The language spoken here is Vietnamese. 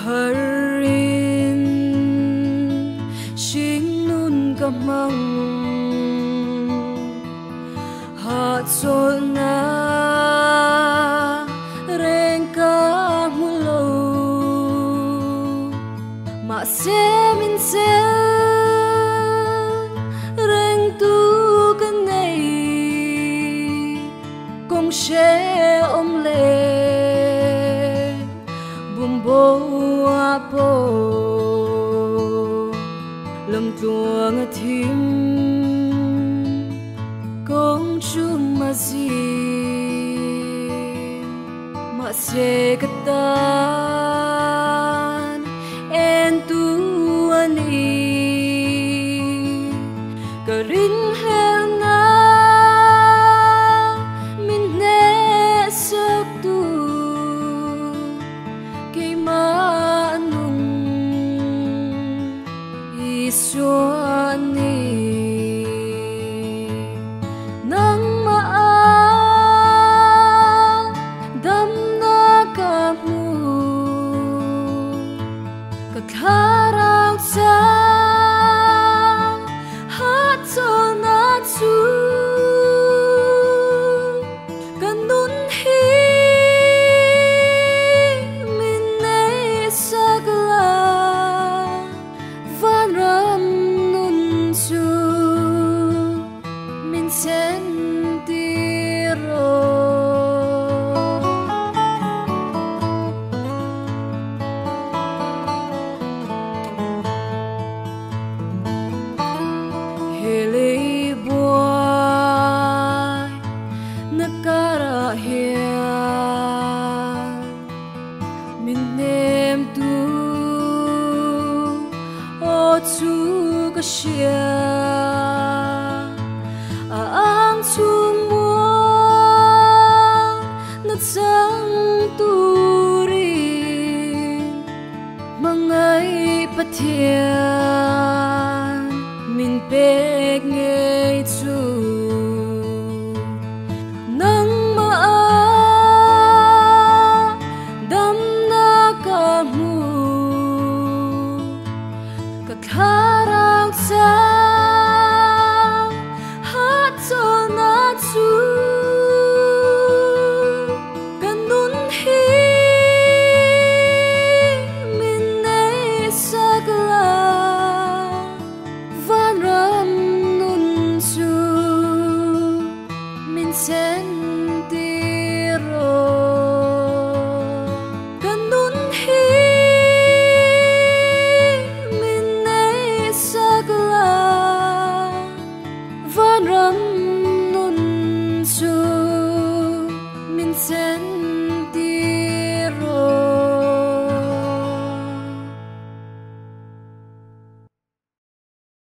harin sing nun ka mang ha chol na reng ka mulo ma se chuông thím. Công chung mà gì? Mà sẽ cái tan en tu ani cả rin 说你能吗？等但那个路可它 hili buai nakara hian min nem tu o chu ka shia a ang chung mua na chang